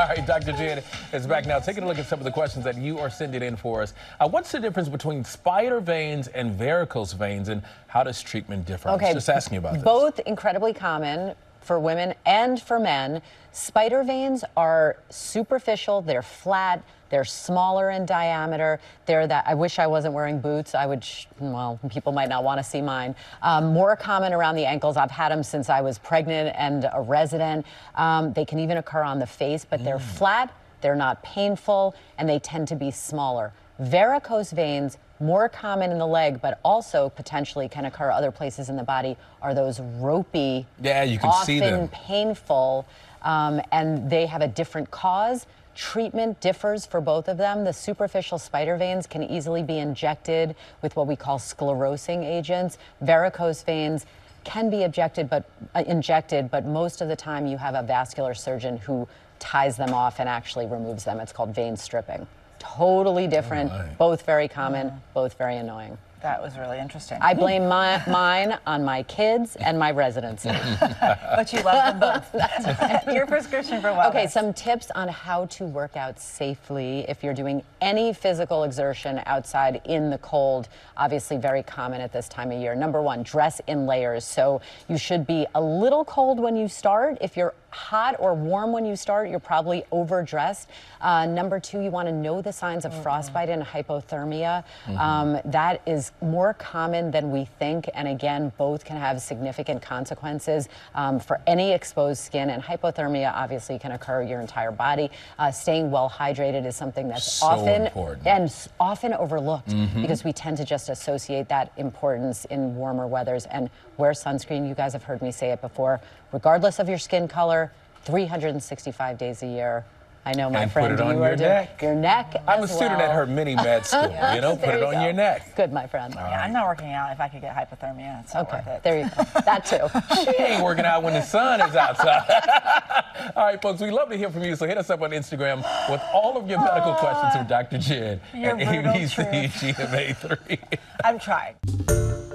All right, Dr. Jen is back now. Taking a look at some of the questions that you are sending in for us. Uh, what's the difference between spider veins and varicose veins, and how does treatment differ? Okay, just asking you about this. Both incredibly common for women and for men. Spider veins are superficial, they're flat, they're smaller in diameter. They're that, I wish I wasn't wearing boots. I would, well, people might not want to see mine. Um, more common around the ankles. I've had them since I was pregnant and a resident. Um, they can even occur on the face, but they're mm. flat, they're not painful, and they tend to be smaller. Varicose veins, more common in the leg, but also potentially can occur other places in the body, are those ropey, yeah, you can see them. painful, um, and they have a different cause. Treatment differs for both of them. The superficial spider veins can easily be injected with what we call sclerosing agents. Varicose veins can be injected, but uh, injected, but most of the time you have a vascular surgeon who ties them off and actually removes them. It's called vein stripping. Totally different, both very common, mm. both very annoying. That was really interesting. I blame my, mine on my kids and my residency. but you love them both. That's. Your prescription for wellness. Okay, some tips on how to work out safely if you're doing any physical exertion outside in the cold. Obviously, very common at this time of year. Number one, dress in layers. So you should be a little cold when you start. If you're hot or warm when you start, you're probably overdressed. Uh, number two, you want to know the signs of mm-hmm. frostbite and hypothermia. Mm-hmm. Um, that is more common than we think, and again, both can have significant consequences um, for any exposed skin. And hypothermia obviously can occur your entire body. Uh, staying well hydrated is something that's so often important. and often overlooked mm-hmm. because we tend to just associate that importance in warmer weathers. And wear sunscreen. You guys have heard me say it before. Regardless of your skin color, 365 days a year. I know my and friend, put it on you your neck. Your neck. I'm a student well. at her mini med school. yes, you know, put it on you your neck. Good, my friend. Yeah, right. I'm not working out if I could get hypothermia. It's not okay, worth it. there you go. That too. she ain't working out when the sun is outside. all right, folks, we love to hear from you. So hit us up on Instagram with all of your medical questions from Dr. Jen at ABC GMA3. I'm trying.